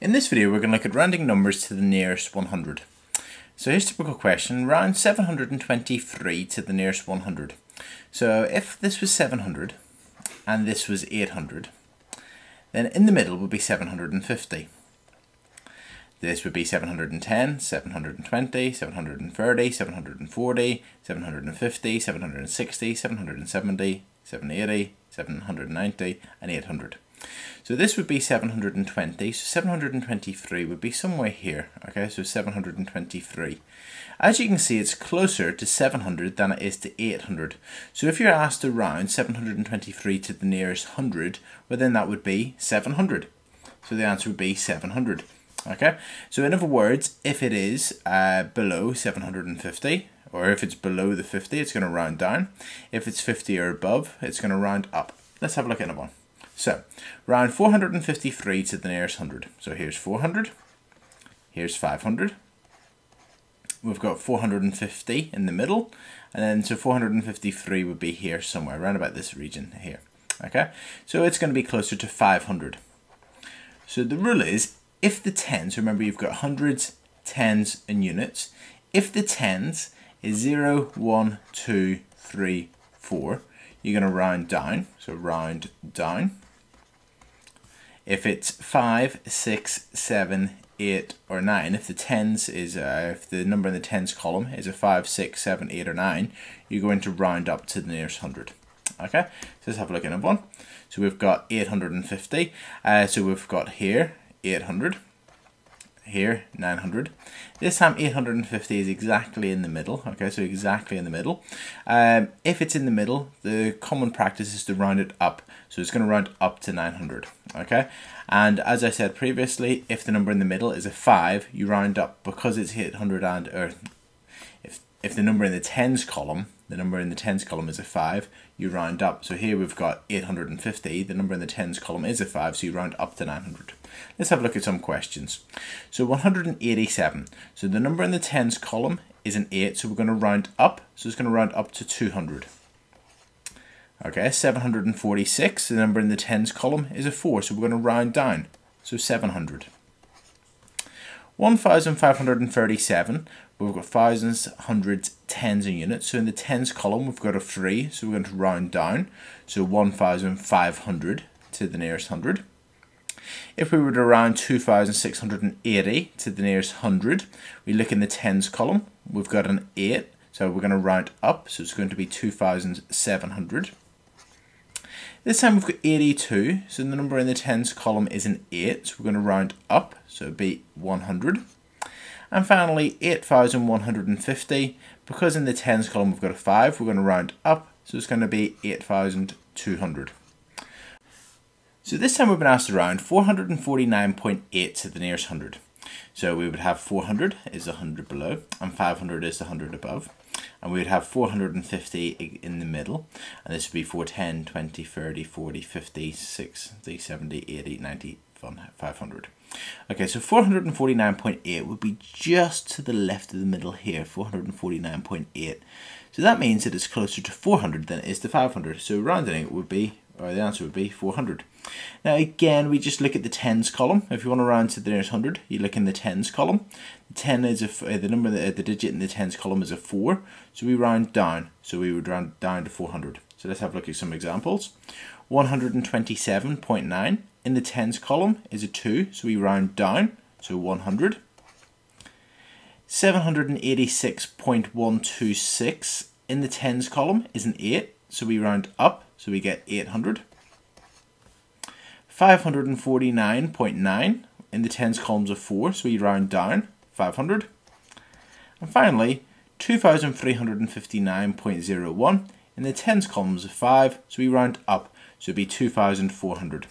In this video we're going to look at rounding numbers to the nearest 100. So here's a typical question, round 723 to the nearest 100. So if this was 700 and this was 800, then in the middle would be 750. This would be 710, 720, 730, 740, 750, 760, 770, 780, 790 and 800. So this would be 720, so 723 would be somewhere here, okay, so 723. As you can see, it's closer to 700 than it is to 800. So if you're asked to round 723 to the nearest 100, well then that would be 700. So the answer would be 700. Okay, so in other words, if it is uh, below 750, or if it's below the 50, it's going to round down. If it's 50 or above, it's going to round up. Let's have a look at another one. So, round 453 to the nearest 100. So here's 400, here's 500. We've got 450 in the middle, and then so 453 would be here somewhere, around about this region here. Okay, so it's going to be closer to 500. So the rule is, if the tens, remember you've got hundreds, tens, and units, if the tens is 0, 1, 2, 3, 4, you're going to round down, so round down. If it's 5, 6, 7, 8 or 9, if the tens is, uh, if the number in the tens column is a 5, 6, 7, 8 or 9, you're going to round up to the nearest 100. Okay, so let's have a look at another one. So we've got 850, uh, so we've got here 800, here 900 this time 850 is exactly in the middle okay so exactly in the middle. Um, if it's in the middle the common practice is to round it up. So it's going to round up to 900 okay? And as I said previously if the number in the middle is a 5 you round up because it's 800 and or if, the number in the tens column the number in the tens column is a 5, you round up. So here we've got 850, the number in the tens column is a 5, so you round up to 900. Let's have a look at some questions. So 187, so the number in the tens column is an 8, so we're going to round up, so it's going to round up to 200. Okay, 746, the number in the tens column is a 4, so we're going to round down, so 700. 1537, we've got thousands, hundreds, tens and units. So in the tens column, we've got a 3, so we're going to round down. So 1,500 to the nearest 100. If we were to round 2,680 to the nearest 100, we look in the tens column, we've got an 8, so we're going to round up, so it's going to be 2,700. This time we've got 82, so the number in the tens column is an 8, so we're going to round up, so it'd be 100. And finally, 8,150, because in the tens column we've got a 5, we're going to round up, so it's going to be 8,200. So this time we've been asked to round 449.8 to the nearest 100. So we would have 400 is 100 below, and 500 is 100 above and we would have 450 in the middle and this would be 410 20 30 40 50 60 70 80 90 500 okay so 449.8 would be just to the left of the middle here 449.8 so that means that it's closer to 400 than it is to 500 so rounding it would be or the answer would be 400 now again, we just look at the tens column. If you want to round to the nearest hundred, you look in the tens column. The ten is a, uh, the number, the, the digit in the tens column is a four, so we round down. So we would round down to 400. So let's have a look at some examples. 127.9 in the tens column is a 2, so we round down, so 100. 786.126 in the tens column is an 8, so we round up, so we get 800. 549.9 in the tens columns of 4, so we round down 500. And finally, 2359.01 in the tens columns of 5, so we round up, so it'd be 2400.